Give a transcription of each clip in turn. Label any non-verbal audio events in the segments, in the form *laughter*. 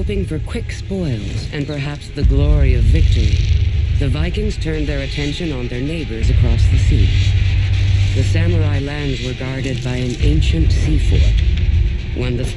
hoping for quick spoils and perhaps the glory of victory, the Vikings turned their attention on their neighbors across the sea. The samurai lands were guarded by an ancient sea fort. When the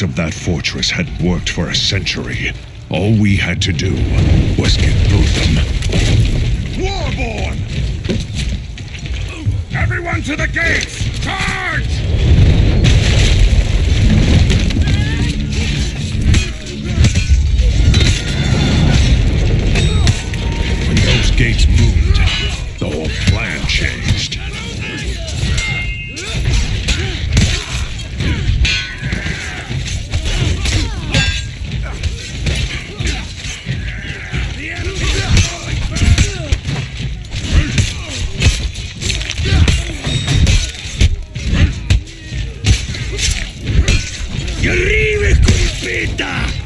Gates of that fortress had worked for a century. All we had to do was get through them. Warborn! Everyone to the gates! Charge! Those gates moved, ¡Arriba, escopeta!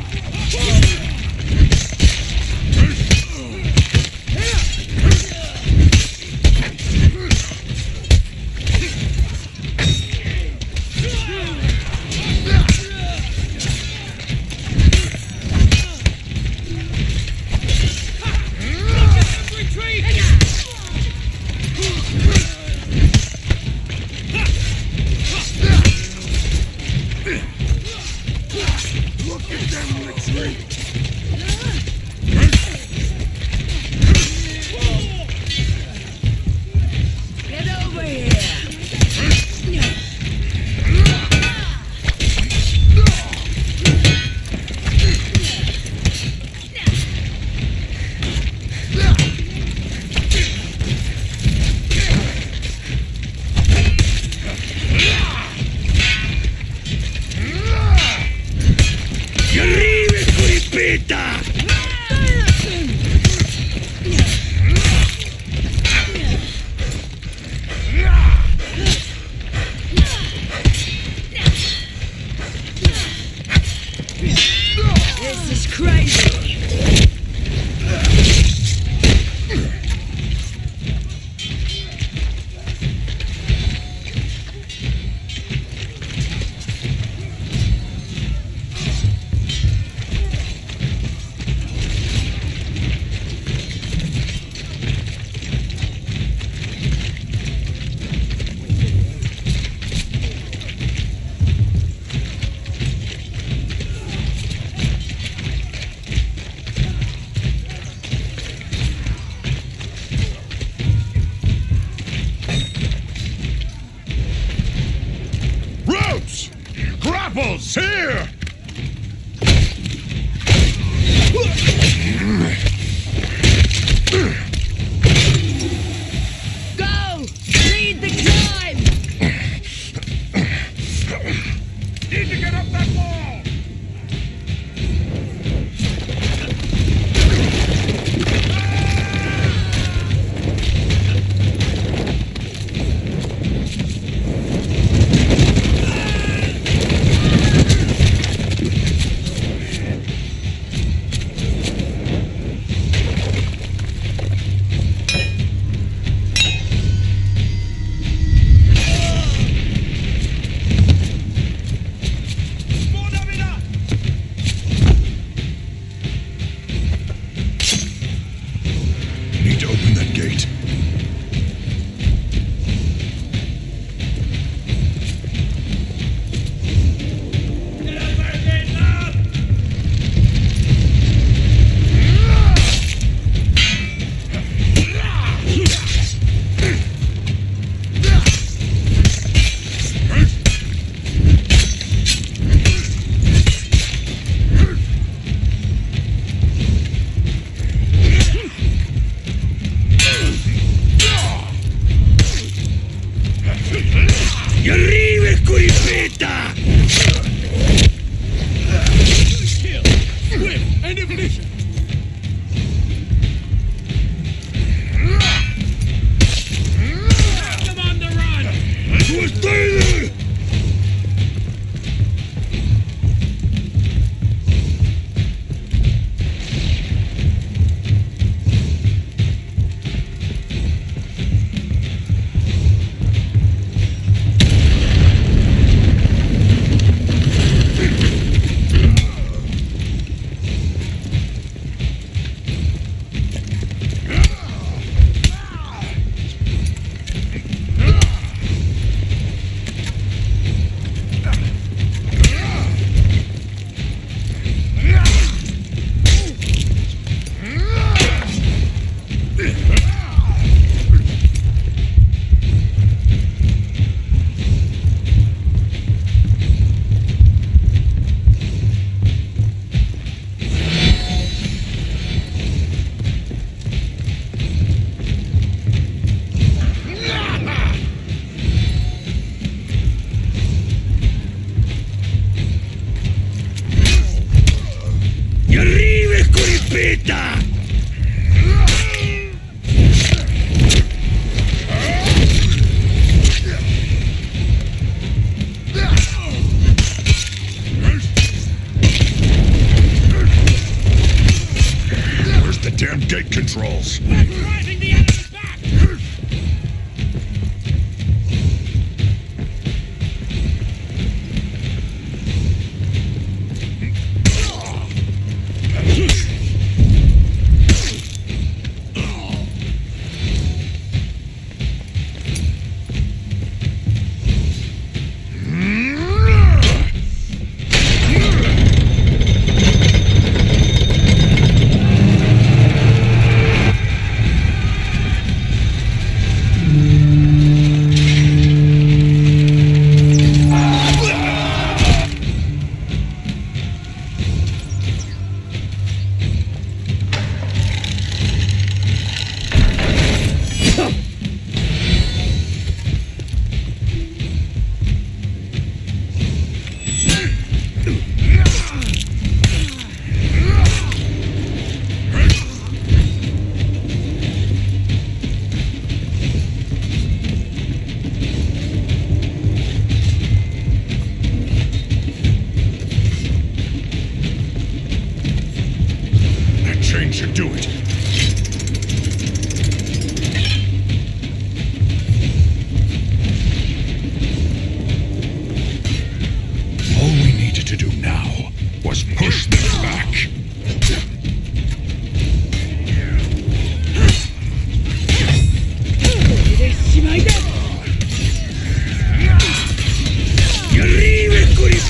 Controls?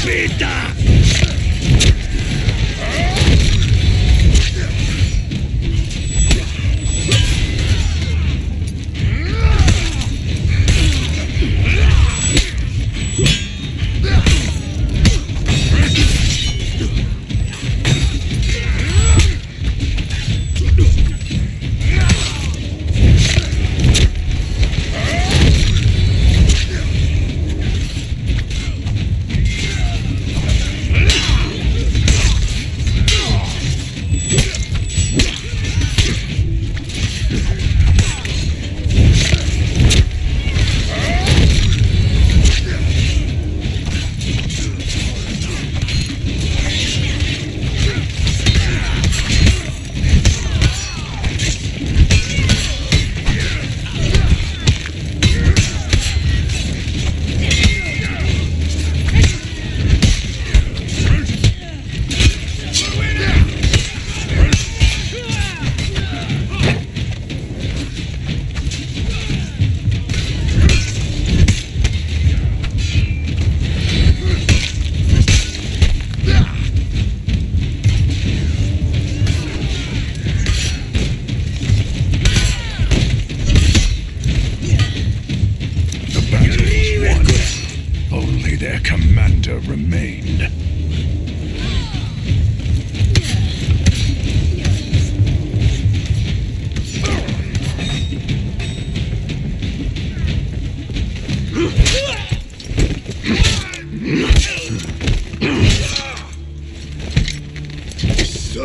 vida!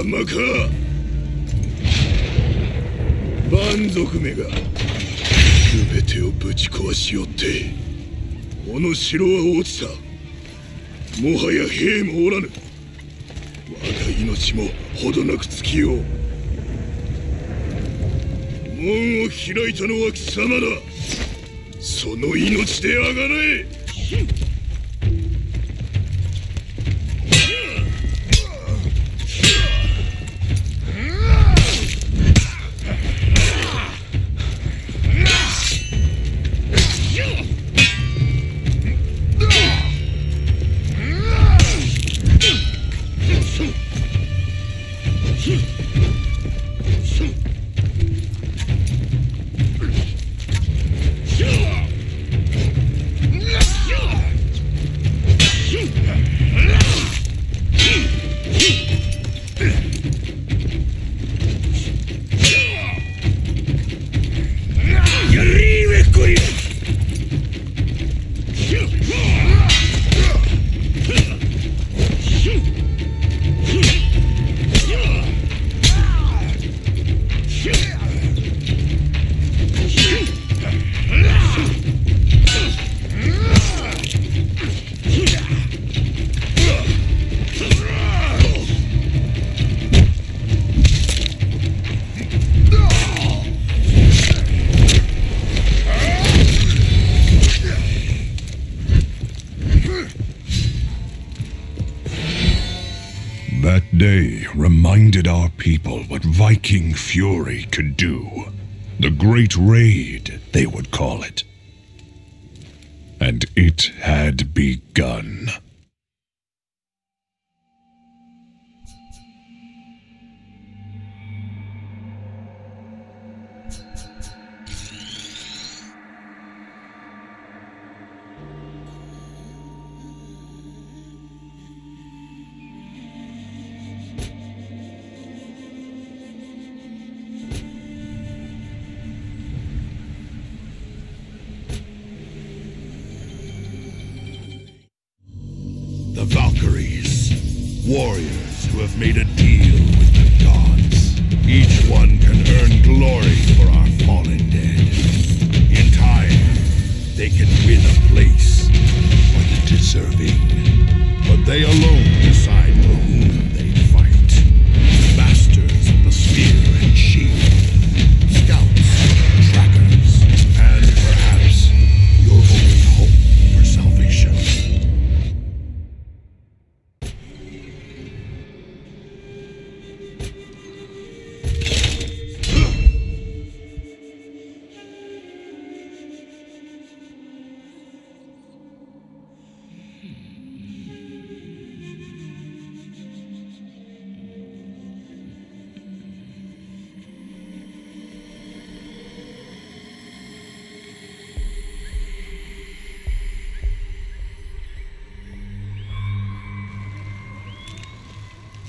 万か。蛮族めが全てをぶち壊しよってこの城は落ちた。もはや兵もおらぬ。我が命もほどなく尽きよう。門を開いたのは貴様だ。その命であがれ。Day reminded our people what Viking fury could do. The Great Raid, they would call it. And it had begun.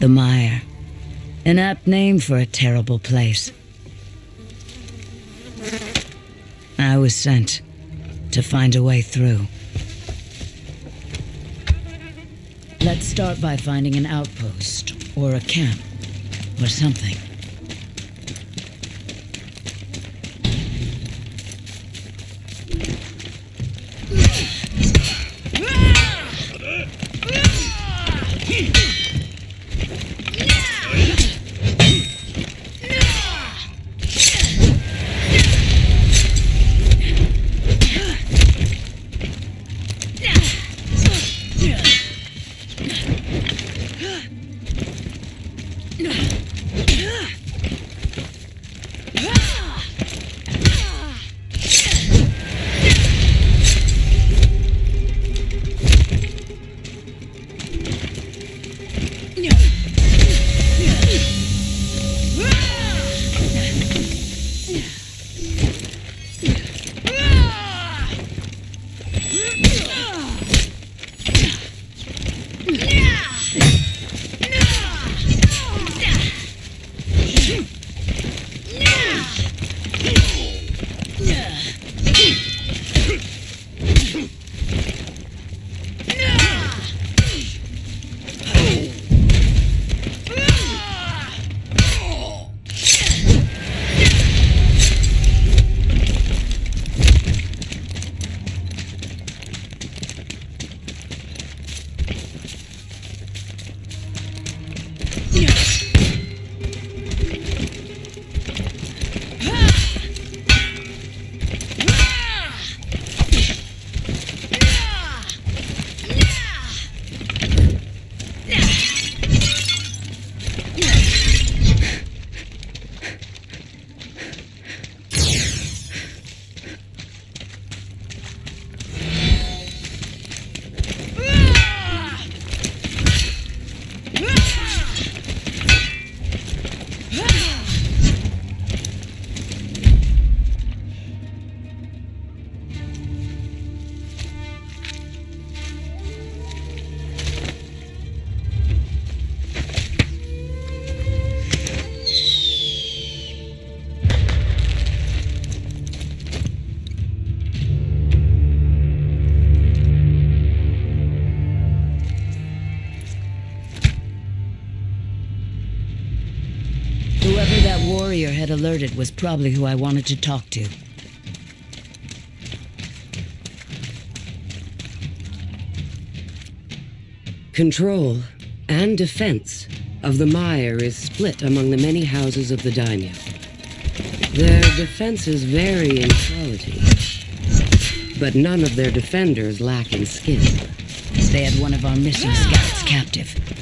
The Mire. An apt name for a terrible place. I was sent to find a way through. Let's start by finding an outpost, or a camp, or something. Alerted was probably who I wanted to talk to. Control and defense of the mire is split among the many houses of the daimyo. Their defenses vary in quality, but none of their defenders lack in skill. They had one of our missing scouts captive.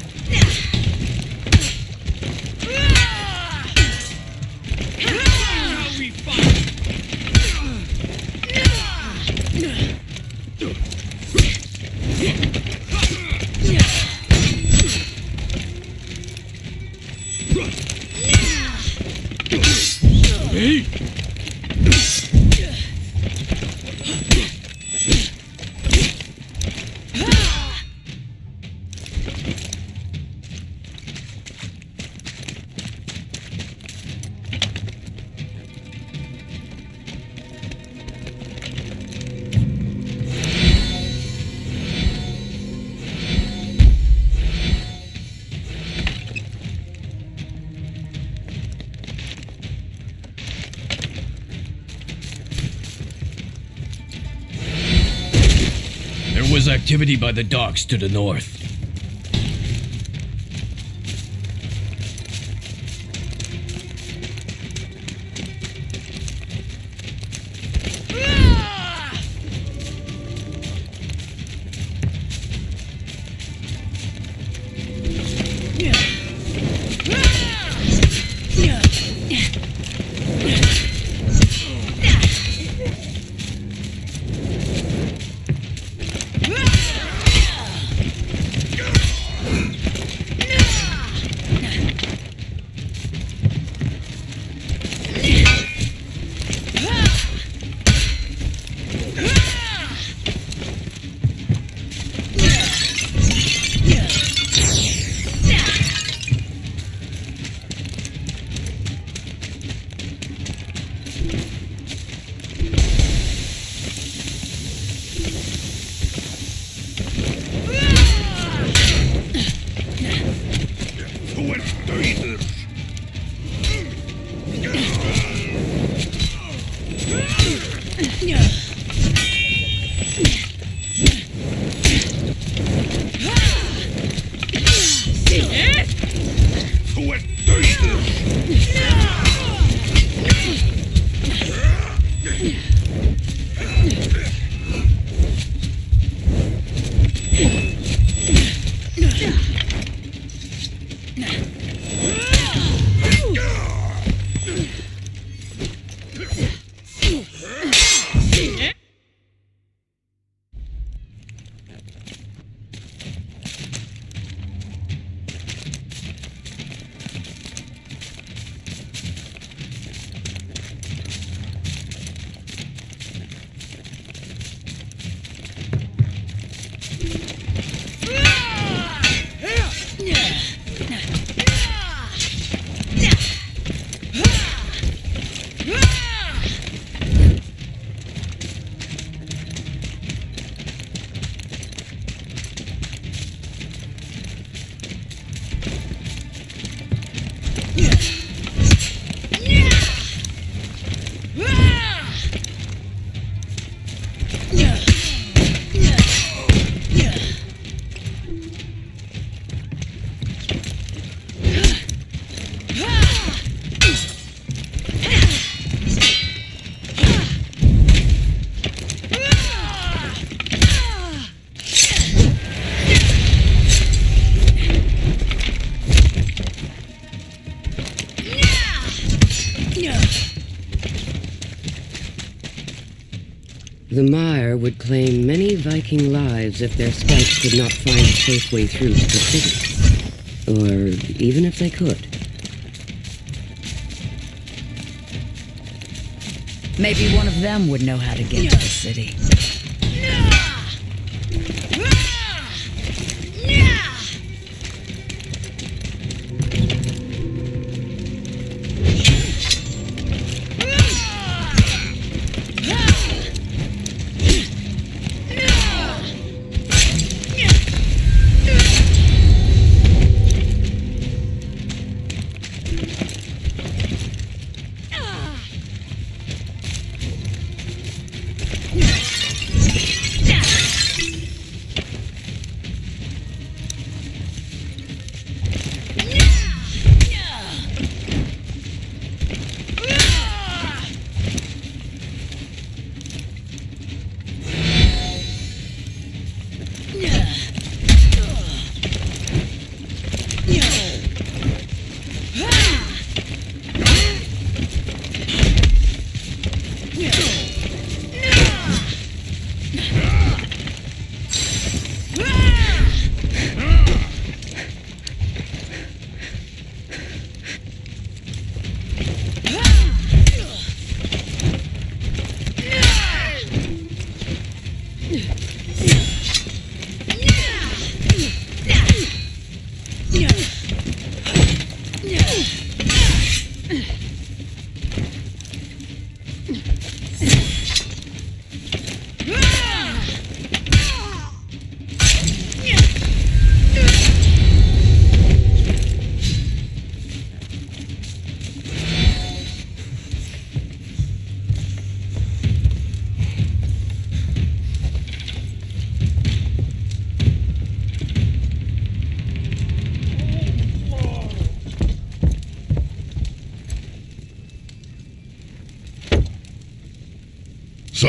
Activity by the docks to the north. The would claim many Viking lives if their scouts could not find a safe way through to the city. Or even if they could. Maybe one of them would know how to get to the city.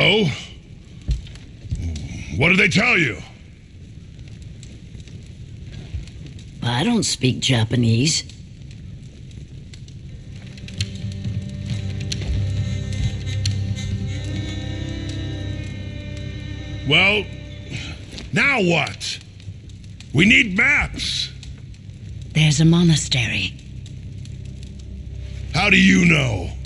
So? What did they tell you? I don't speak Japanese. Well, now what? We need maps. There's a monastery. How do you know?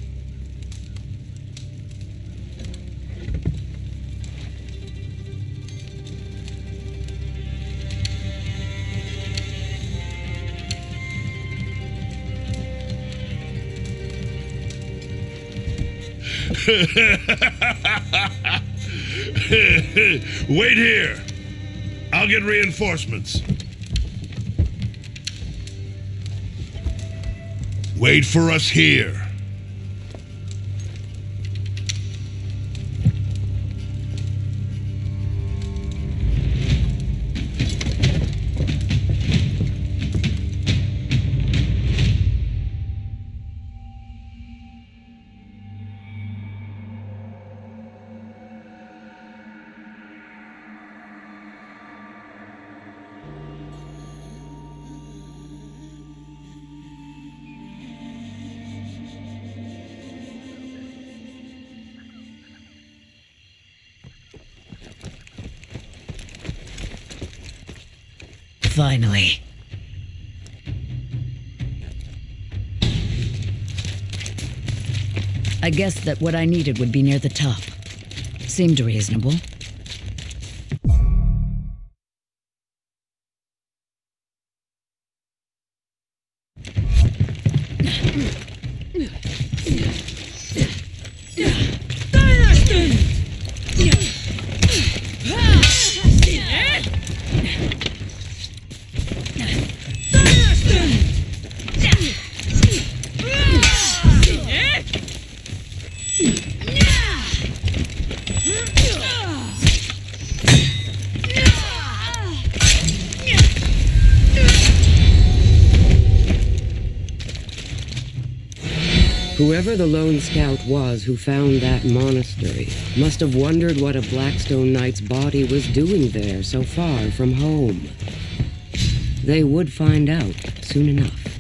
*laughs* Wait here. I'll get reinforcements. Wait for us here. Finally. I guessed that what I needed would be near the top. Seemed reasonable. Whoever the lone scout was who found that monastery must have wondered what a Blackstone Knight's body was doing there so far from home. They would find out soon enough.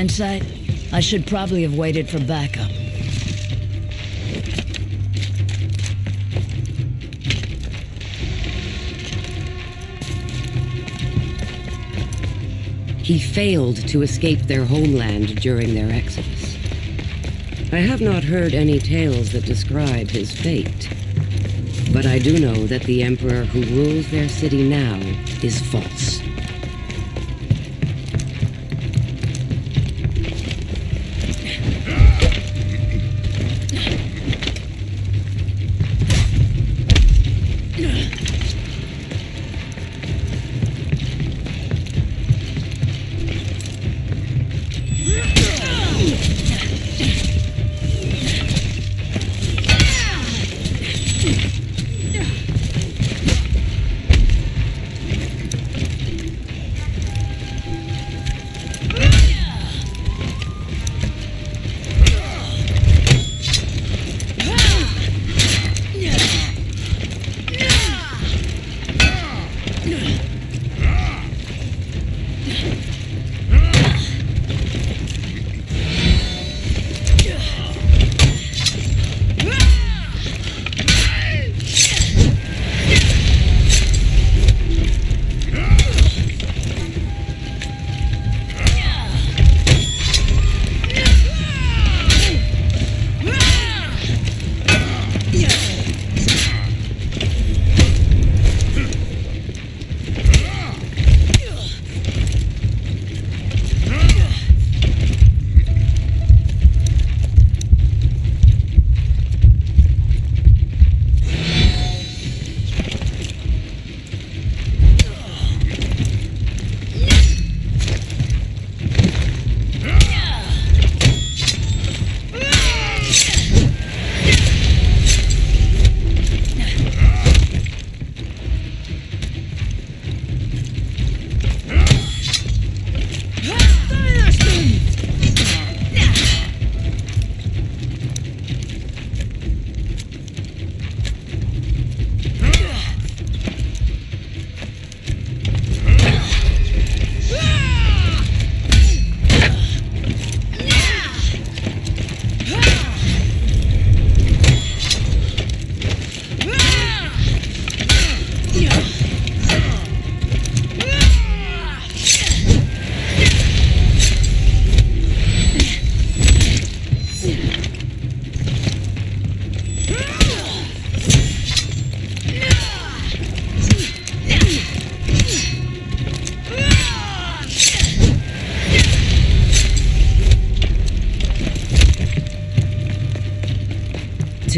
Hindsight, I should probably have waited for backup. He failed to escape their homeland during their exodus. I have not heard any tales that describe his fate. But I do know that the Emperor who rules their city now is false.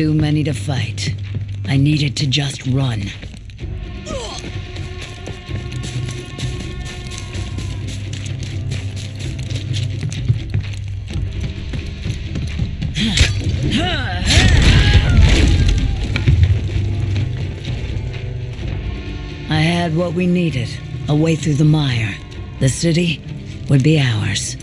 Too many to fight. I needed to just run. I had what we needed. A way through the mire. The city would be ours.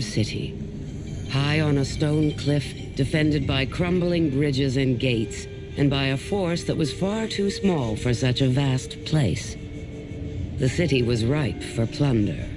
City. High on a stone cliff, defended by crumbling bridges and gates, and by a force that was far too small for such a vast place. The city was ripe for plunder.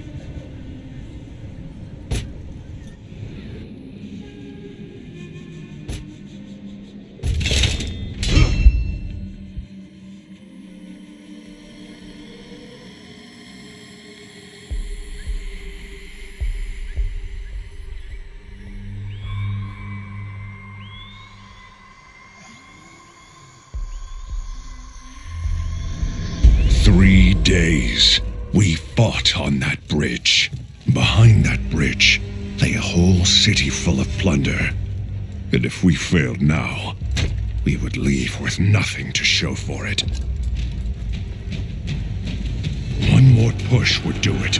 Failed now, we would leave with nothing to show for it. One more push would do it.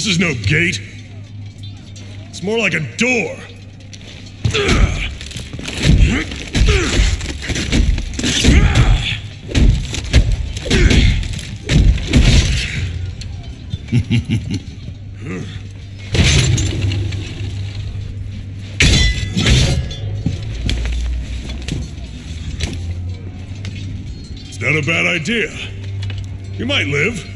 This is no gate. It's more like a door. *laughs* It's not a bad idea. You might live.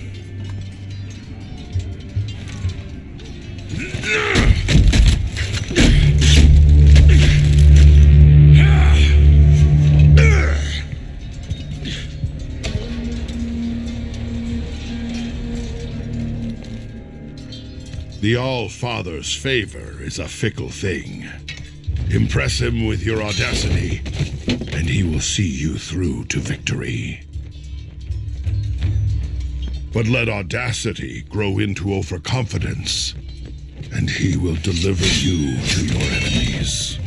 The All Father's favor is a fickle thing. Impress him with your audacity, and he will see you through to victory. But let audacity grow into overconfidence, and he will deliver you to your enemies.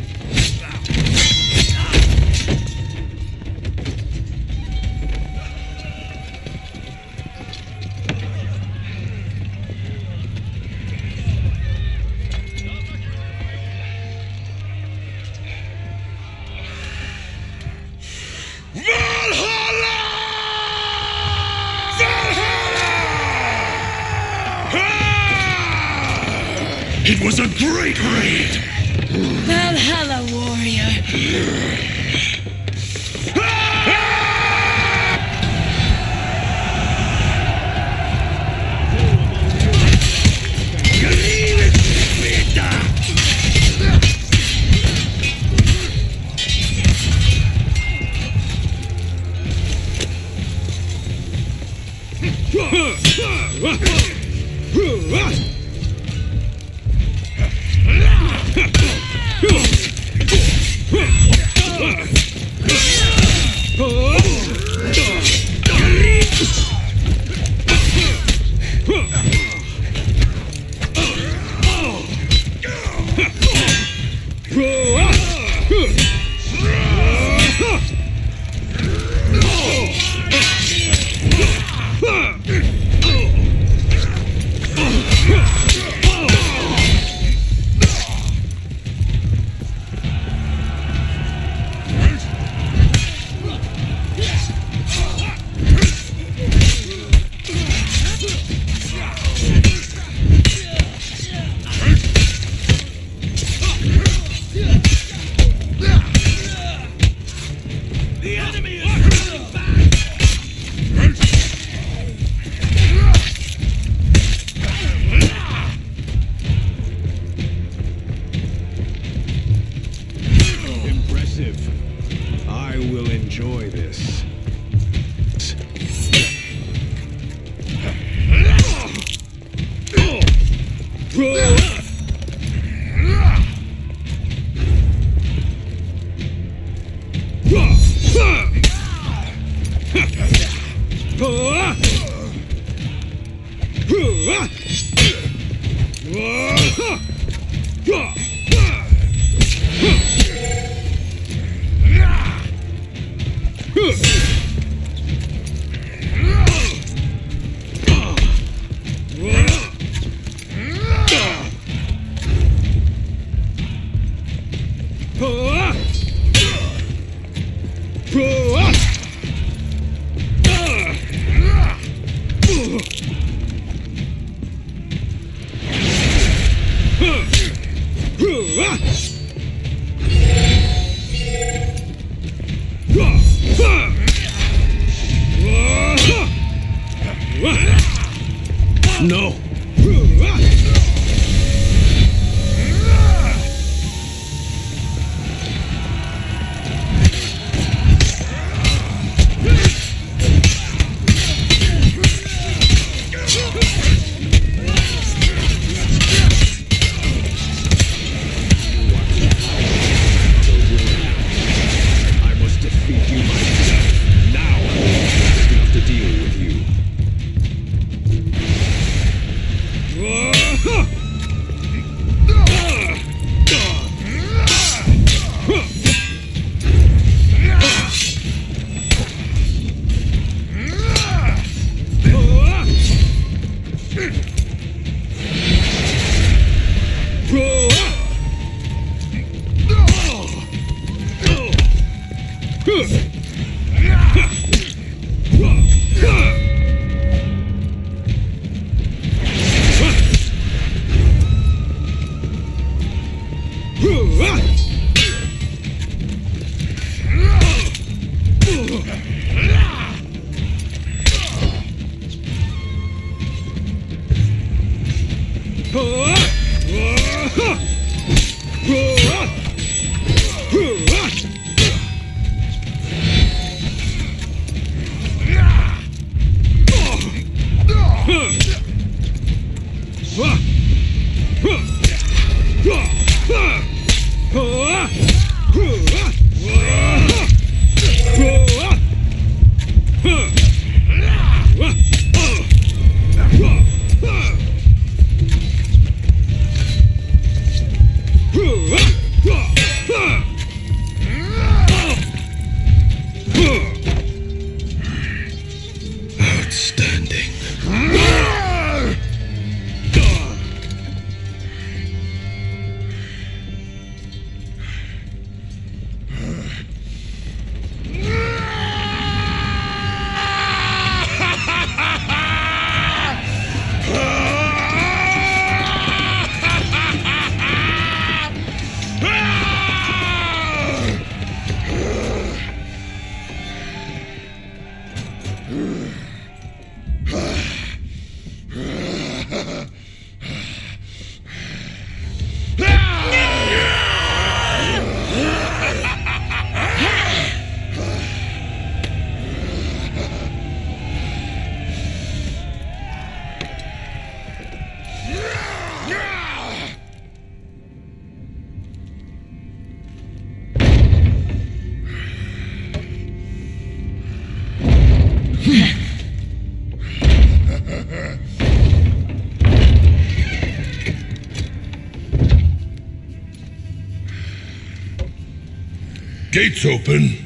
Gates open.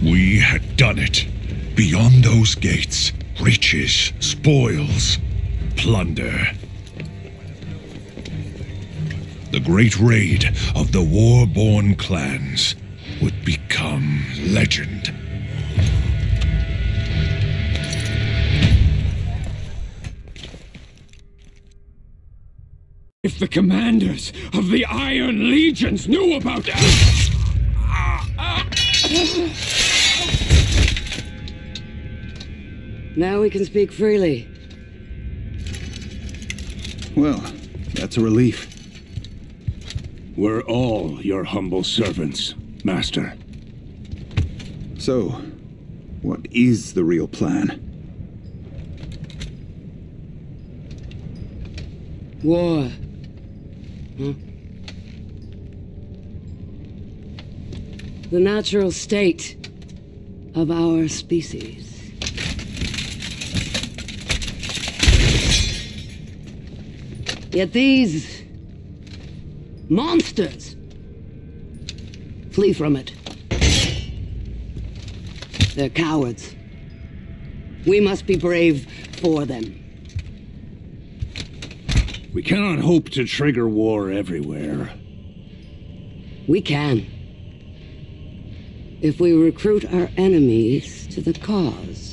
We had done it. Beyond those gates, riches, spoils, plunder. The great raid of the war-born clans would become legend. If the commanders of the Iron Legions knew about it. Now we can speak freely. Well, that's a relief. We're all your humble servants, Master. So, what is the real plan? War. Huh? The natural state of our species. Yet these monsters flee from it. They're cowards. We must be brave for them. We cannot hope to trigger war everywhere. We can. If we recruit our enemies to the cause.